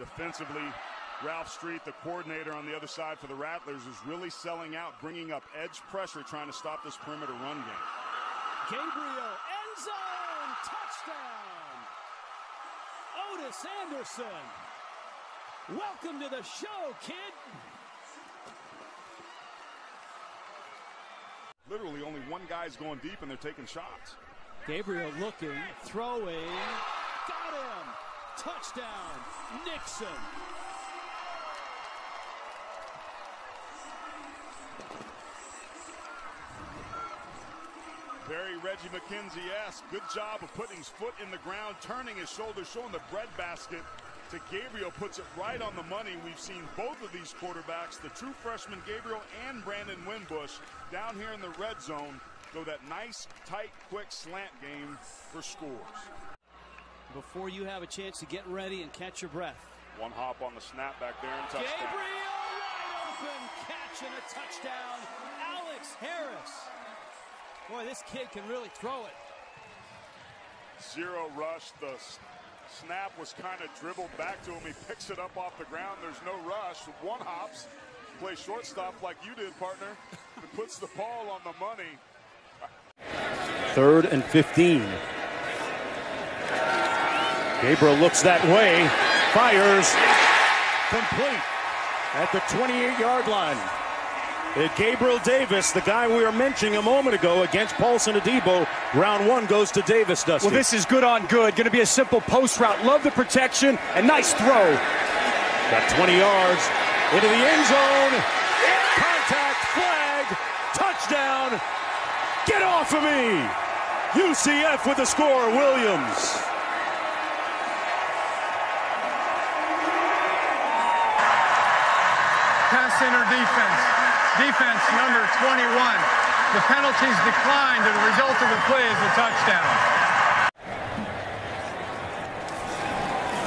Defensively, Ralph Street, the coordinator on the other side for the Rattlers, is really selling out, bringing up edge pressure, trying to stop this perimeter run game. Gabriel, end zone, touchdown. Otis Anderson. Welcome to the show, kid. Literally, only one guy's going deep, and they're taking shots. Gabriel looking, throwing, got him. Touchdown, Nixon. Very Reggie McKenzie-esque. Good job of putting his foot in the ground, turning his shoulder, showing the breadbasket to Gabriel. Puts it right on the money. We've seen both of these quarterbacks, the true freshman Gabriel and Brandon Wimbush, down here in the red zone, go that nice, tight, quick slant game for scores. Before you have a chance to get ready and catch your breath. One hop on the snap back there and touchdown. Gabriel wide open catch and a touchdown. Alex Harris. Boy, this kid can really throw it. Zero rush. The snap was kind of dribbled back to him. He picks it up off the ground. There's no rush. One hops. Plays shortstop like you did, partner. and puts the ball on the money. Third and 15. Gabriel looks that way, fires, complete at the 28 yard line. Gabriel Davis, the guy we were mentioning a moment ago against Paulson Adebo, round one goes to Davis, Dusty. Well, this is good on good. Going to be a simple post route. Love the protection and nice throw. Got 20 yards into the end zone. Contact flag. Touchdown. Get off of me. UCF with the score, Williams. Pass center defense. Defense number 21. The penalties declined and the result of the play is a touchdown.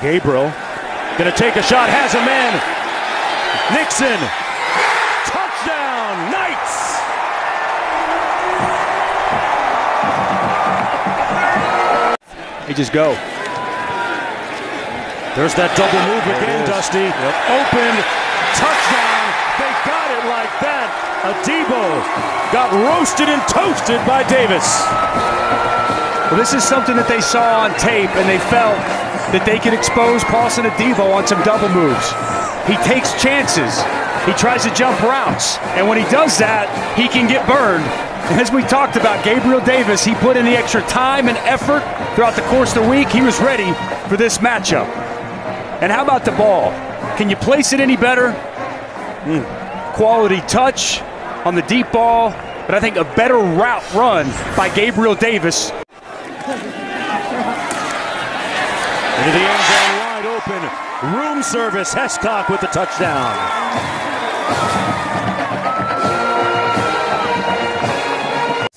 Gabriel gonna take a shot, has a man. Nixon. Touchdown, Knights. They just go. There's that double move again, Dusty. Open, touchdown. They got it like that. Adebo got roasted and toasted by Davis. Well, this is something that they saw on tape, and they felt that they could expose Paulson Adebo on some double moves. He takes chances. He tries to jump routes, and when he does that, he can get burned. As we talked about, Gabriel Davis, he put in the extra time and effort throughout the course of the week. He was ready for this matchup. And how about the ball? Can you place it any better? Mm. Quality touch on the deep ball, but I think a better route run by Gabriel Davis. Into the end zone, wide open. Room service. Hescock with the touchdown.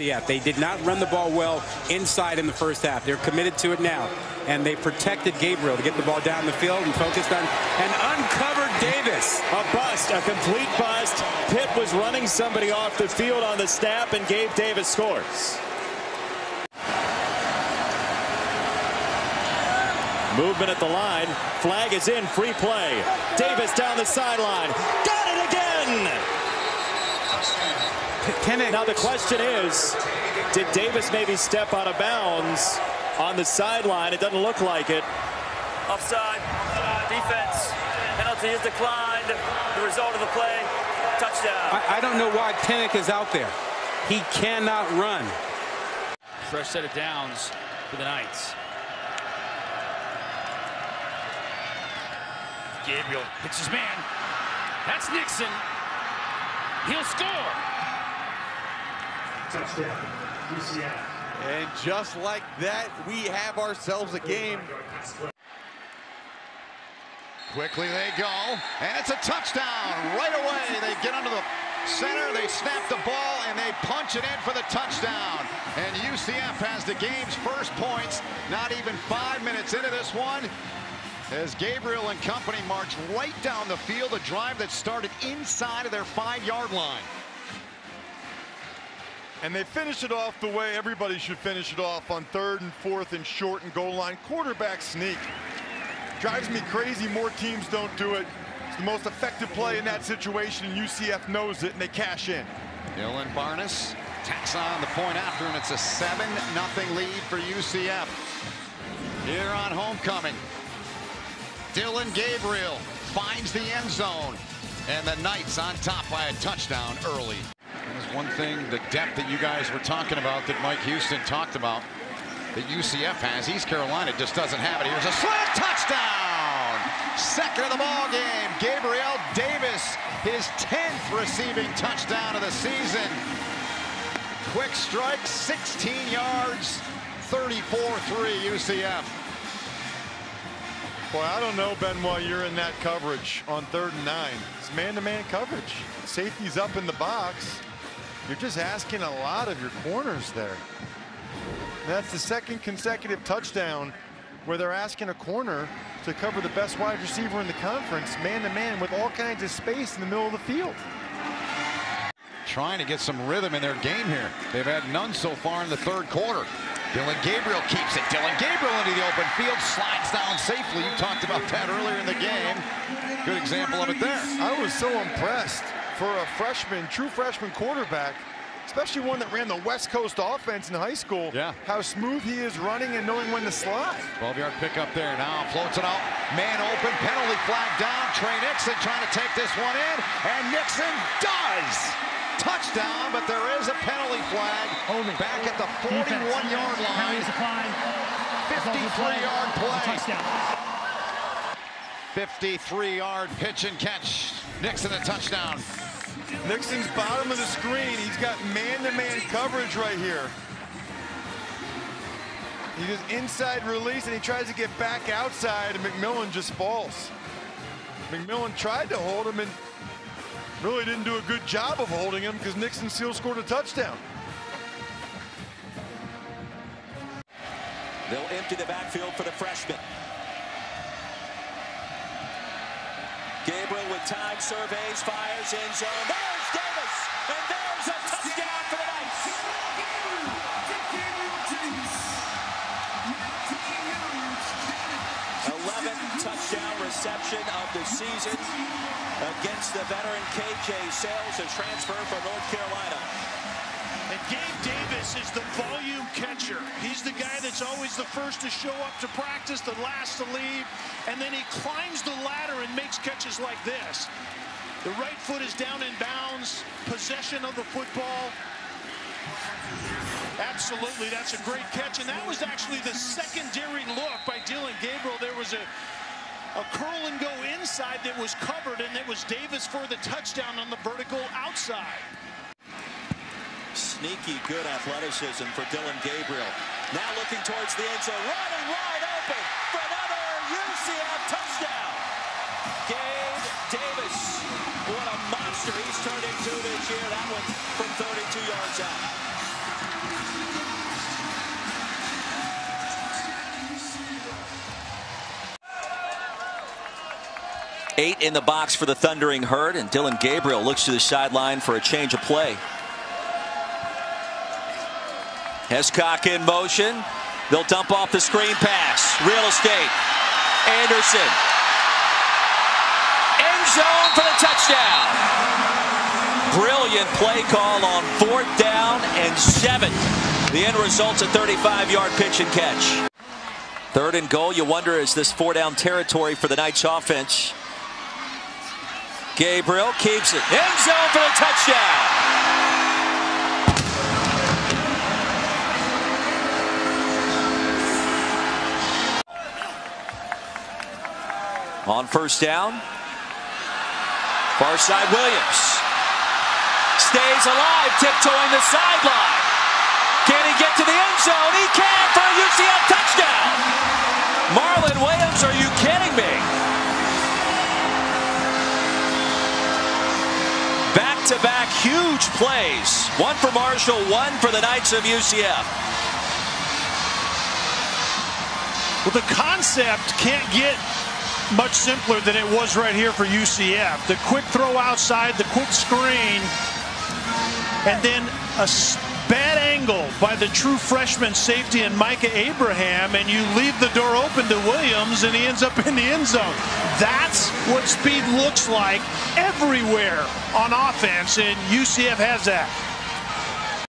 Yeah, they did not run the ball well inside in the first half. They're committed to it now. And they protected Gabriel to get the ball down the field and focused on and uncovered Davis. A bust, a complete bust. Pitt was running somebody off the field on the snap and Gabe Davis scores. Movement at the line. Flag is in. Free play. Davis down the sideline. Got it again! Now the question is, did Davis maybe step out of bounds on the sideline? It doesn't look like it. Offside. Defense. Penalty is declined. The result of the play, touchdown. I, I don't know why Pinnock is out there. He cannot run. Fresh set of downs for the Knights. Gabriel hits his man. That's Nixon. He'll score. Touchdown, UCF. And just like that, we have ourselves a game. Quickly they go, and it's a touchdown. Right away, they get under the center, they snap the ball, and they punch it in for the touchdown. And UCF has the game's first points, not even five minutes into this one, as Gabriel and company march right down the field, a drive that started inside of their five-yard line. And they finish it off the way everybody should finish it off on third and fourth and short and goal line. Quarterback sneak. Drives me crazy more teams don't do it. It's the most effective play in that situation, and UCF knows it, and they cash in. Dylan Barnes tacks on the point after, and it's a 7 nothing lead for UCF. Here on homecoming, Dillon Gabriel finds the end zone, and the Knights on top by a touchdown early. There's one thing, the depth that you guys were talking about that Mike Houston talked about that UCF has. East Carolina just doesn't have it. Here's a slant touchdown. Second of the ball game. Gabriel Davis, his 10th receiving touchdown of the season. Quick strike, 16 yards, 34-3 UCF. Boy, I don't know, Ben, why you're in that coverage on third and nine. It's man-to-man -man coverage. Safety's up in the box. You're just asking a lot of your corners there. That's the second consecutive touchdown where they're asking a corner to cover the best wide receiver in the conference, man-to-man, -man, with all kinds of space in the middle of the field. Trying to get some rhythm in their game here. They've had none so far in the third quarter. Dillon Gabriel keeps it. Dillon Gabriel into the open field, slides down safely. You talked about that earlier in the game. Good example of it there. I was so impressed for a freshman, true freshman quarterback especially one that ran the West Coast offense in high school. Yeah. How smooth he is running and knowing when to slide. 12-yard pickup there. Now floats it out. Man open. Penalty flag down. Tre Nixon trying to take this one in. And Nixon does. Touchdown, but there is a penalty flag Holding. back at the 41-yard line. 53-yard play. 53-yard pitch and catch. Nixon a touchdown. Nixon's bottom of the screen. He's got man-to-man -man coverage right here. He just inside release and he tries to get back outside and McMillan just falls. McMillan tried to hold him and really didn't do a good job of holding him because Nixon still scored a touchdown. They'll empty the backfield for the freshman. Time surveys, fires in zone. There's Davis, and there's a touchdown for the Knights. 11th touchdown reception of the season against the veteran KJ Sails, a transfer from North Carolina. Gabe Davis is the volume catcher. He's the guy that's always the first to show up to practice, the last to leave, and then he climbs the ladder and makes catches like this. The right foot is down in bounds, possession of the football. Absolutely, that's a great catch, and that was actually the secondary look by Dillon Gabriel. There was a a curl and go inside that was covered, and it was Davis for the touchdown on the vertical outside. Sneaky good athleticism for Dillon Gabriel. Now looking towards the end zone, running wide open for another UCF touchdown. Gabe Davis, what a monster he's turned into this year. That one from 32 yards out. Eight in the box for the Thundering Herd, and Dillon Gabriel looks to the sideline for a change of play. Hescock in motion. They'll dump off the screen pass. Real estate. Anderson. End zone for the touchdown. Brilliant play call on fourth down and seven. The end result's a 35-yard pitch and catch. Third and goal. You wonder, is this four down territory for the Knights offense? Gabriel keeps it. End zone for the touchdown. On first down, far side Williams stays alive, tiptoeing the sideline. Can he get to the end zone? He can for a UCF touchdown. Marlon Williams, are you kidding me? Back-to-back -back huge plays. One for Marshall, one for the Knights of UCF. Well, the concept can't get much simpler than it was right here for UCF. The quick throw outside, the quick screen, and then a bad angle by the true freshman safety and Micah Abraham, and you leave the door open to Williams, and he ends up in the end zone. That's what speed looks like everywhere on offense, and UCF has that.